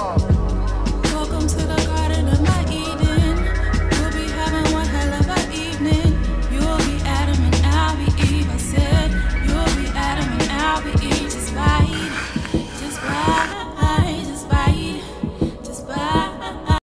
uh.